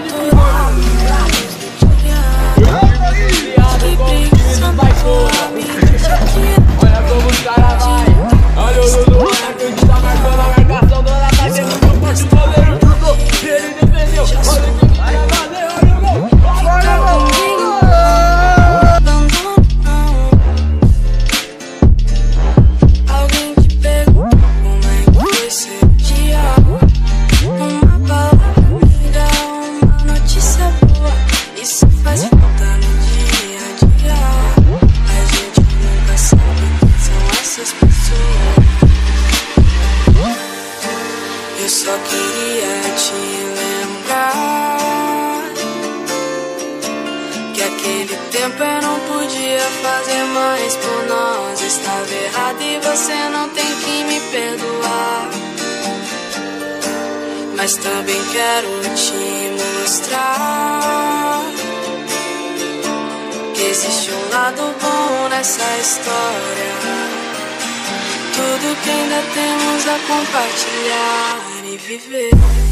up. só queria te lembrar que aquele tempo eu não podia fazer mais por nós. Estava errado e você não tem que me perdoar. Mas também quero te mostrar que existe um lado bom nessa história. Tudo que ainda temos a compartilhar viver.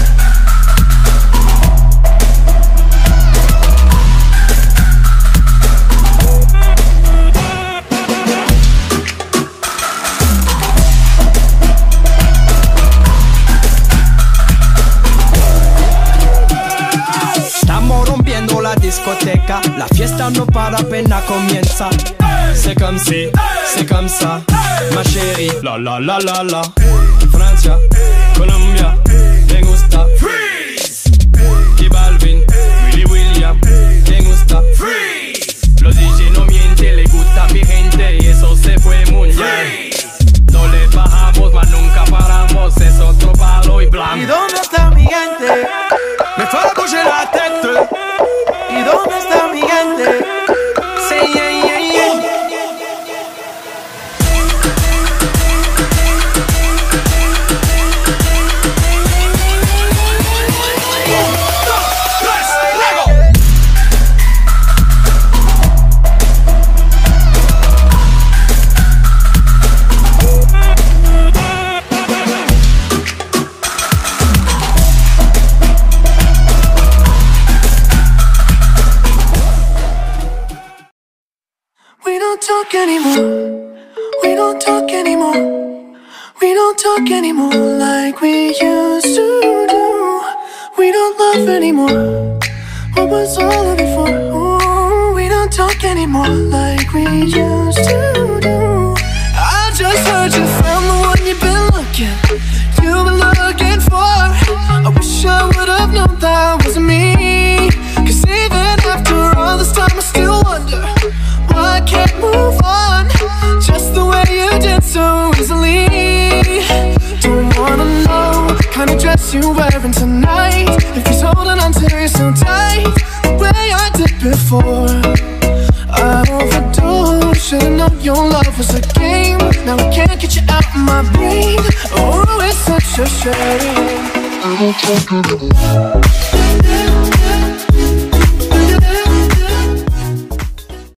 no para pena comienza. C'est comme si, c'est comme ça, ma chérie. La la la la la. Francia, Colombia. anymore We don't talk anymore We don't talk anymore like we used to do We don't love anymore What was all of it for? Ooh, we don't talk anymore like we used to do I just heard you you're wearing tonight If he's holding on to you so tight The way I did before I overdosed Should've known your love was a game Now I can't get you out of my brain Oh, it's such a shame I don't talk about